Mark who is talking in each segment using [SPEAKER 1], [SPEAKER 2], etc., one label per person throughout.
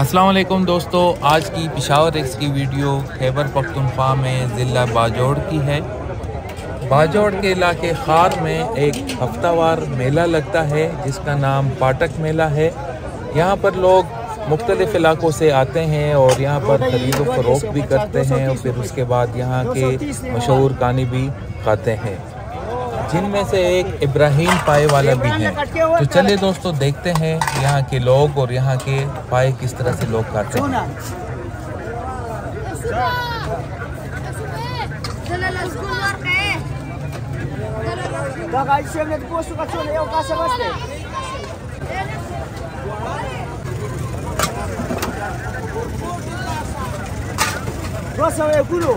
[SPEAKER 1] असलम दोस्तों आज की पिशावर एक्स की वीडियो खैबर पख्तनख्वा में ज़िला बाजौड़ की है बाजौड़ के इलाके खार में एक हफ्तावार मेला लगता है जिसका नाम पाटक मेला है यहाँ पर लोग मुख्तलिफ़ इलाकों से आते हैं और यहाँ पर खरीद व फरोख भी करते हैं और फिर उसके बाद यहाँ के मशहूर कानी भी खाते हैं जिनमें से एक इब्राहिम पाए वाला भी है तो चलिए दोस्तों देखते हैं यहाँ के लोग और यहाँ के पाए किस तरह से लोग काटते हैं Nossa, é guru!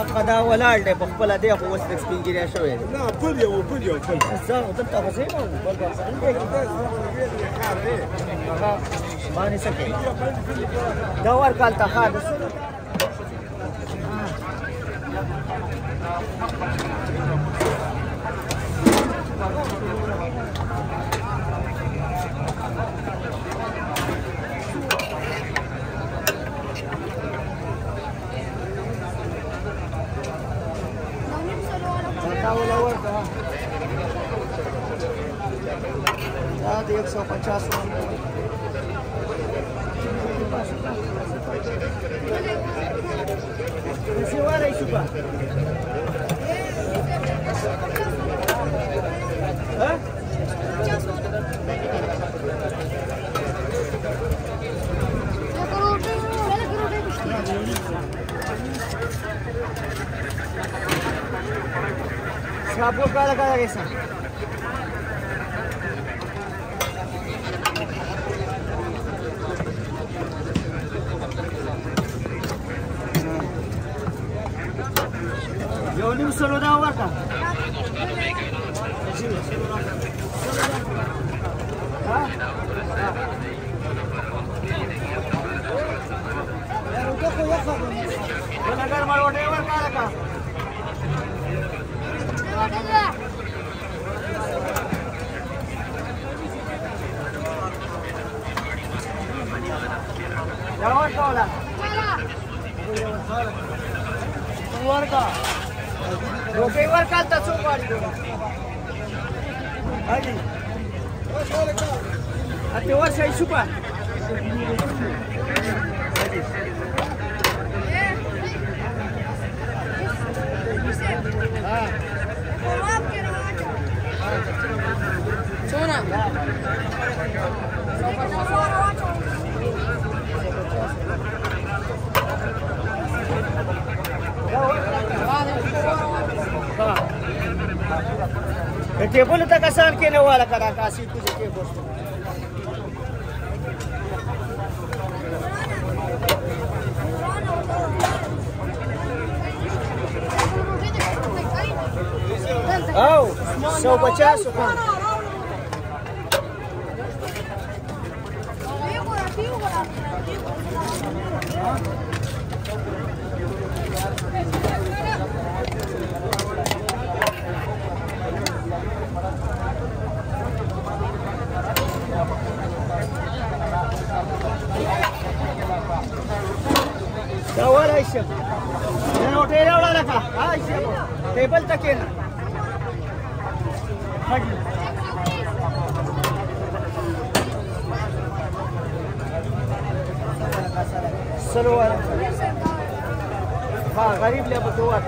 [SPEAKER 1] هغه دا ولاړ دی په خپل دی خو اوس سپین ګیریا شوی دی نه پل یو پل یو پل زه دلته خو زه یم بل باندې سکه دا ورکال ته خاص सौ पचास कैसे हुआ रही सुबह Sabor cada cada vez. se lo da Barca. Sí, se lo da. ¿Ah? Pero qué joyazo. Buena cara, Marone, Barca, acá. Ya, Barca, hola. Hola. Barca. Porque igual canta su marido. Allí. A te vas a ir supa. Sona. Sona. د ټیبل ته کسان کې نه والا کرا کاسي تو کې بوست او 150 روپیه عندك هنا غريب لي ابو دوات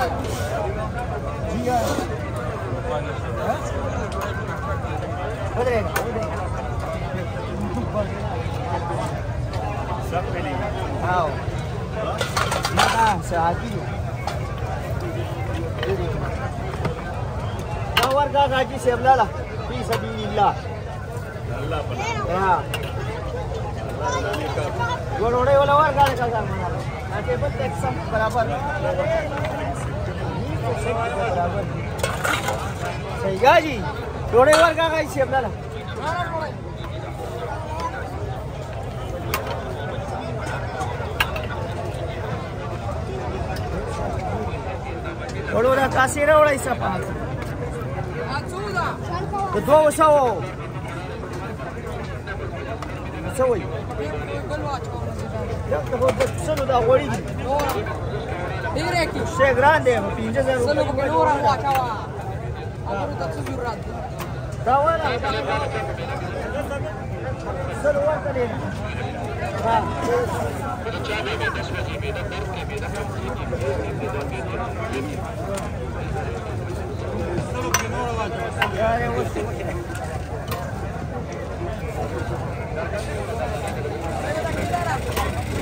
[SPEAKER 1] सब मिलेंगे आओ मैं कहाँ से आती हूँ वर्गाची सेबलाला फी सबिलिल्लाह अल्लाह पण हा गोडोडे वाला वर्गाला का सांगणार ते पण एक बराबर સહીગાજી જોડે વાર કા ગાઈ છે આપણા થોડોરા કાસી રવડાઈ સા પાસ તો દો વસાવો વસાવો યાર તો બસ ચલો દા ઓળી direito Você é grande, eu fiz 10 euros. Você não me lura, vou achar lá. Agora tá tudo jurado. Dá uma olhada. Você não vai ter. Vai. Yeah, it was.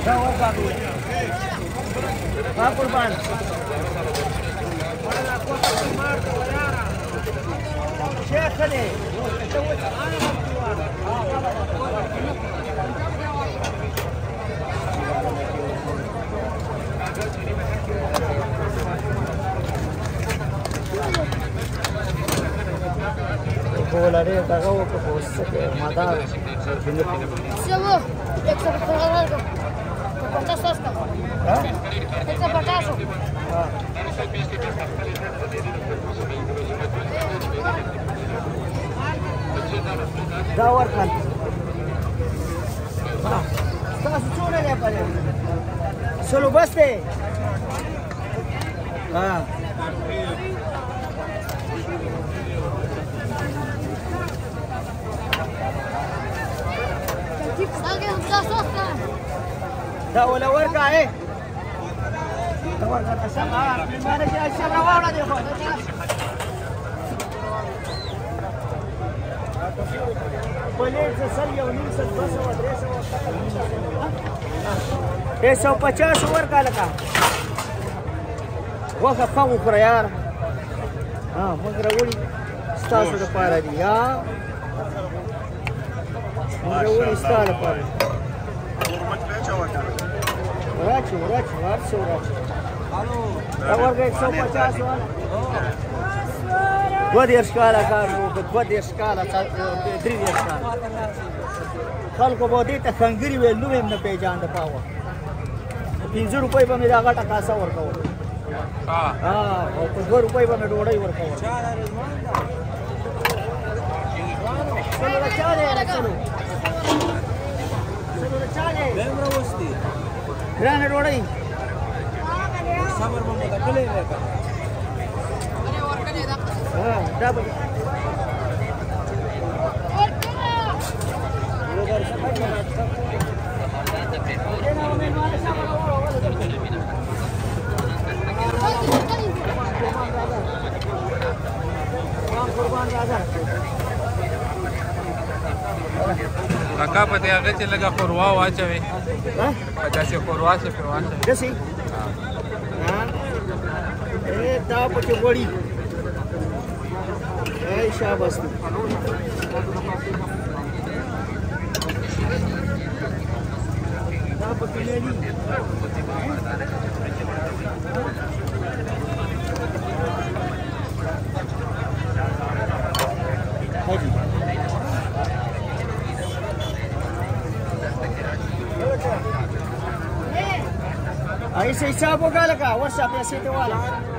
[SPEAKER 1] Não, é barulho. Va قربان شيخني ولري دغه وکړو خو څه مدار سرګنه څه وو 150 ساسکا دا ورکړل تاسو څونه دی په دې سلو بس دی ها دا ولا ورکه اهي 等会儿，等香港，你把那些香港忘了那会儿，پیسو پچاس ورکا لکا وخه خو وخوره یار ها موږ راوړي ستاسو لپاره دي یا موږ راوړي ستاسو لپاره ورچو ورچو ورچو ورچو اور
[SPEAKER 2] کې 150
[SPEAKER 1] والا دوه دیر ښکاله کار وو دوه دیر ښکاله درې دیر ښکاله خلکو به دې ته څنګهري ویل نو هم نه پیژاند پاوه پنځه روپۍ به مې دا غټه کاسه ورکول ها ها او په دوه روپۍ به مې ډوډۍ ورکول څلو راځه راځه څلو راځه ګرانه ډوډۍ Acá pues te agarré la corruao, áchame. ¿Ah? Para que se corruao, se corruao. ¿Qué sí? Eh, ta fake gwari. Eh, sha basu. Ta fake neri. Heavy. Aí vocês sabem, galera, WhatsApp é aceita o alarme.